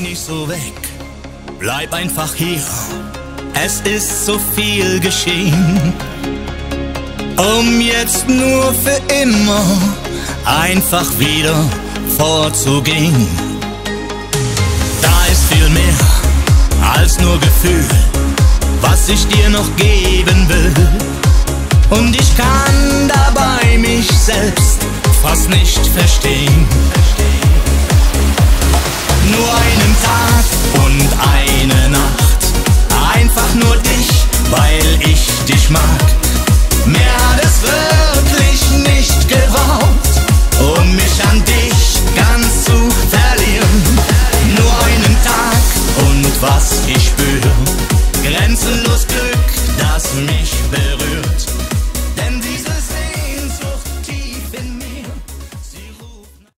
nicht so weg, bleib einfach hier. Es ist so viel geschehen, um jetzt nur für immer einfach wieder vorzugehen. Da ist viel mehr als nur Gefühl, was ich dir noch geben will. Und ich kann dabei mich selbst fast nicht verstehen. ich mag. Mir hat es wirklich nicht gebraucht, um mich an dich ganz zu verlieren. Nur einen Tag und was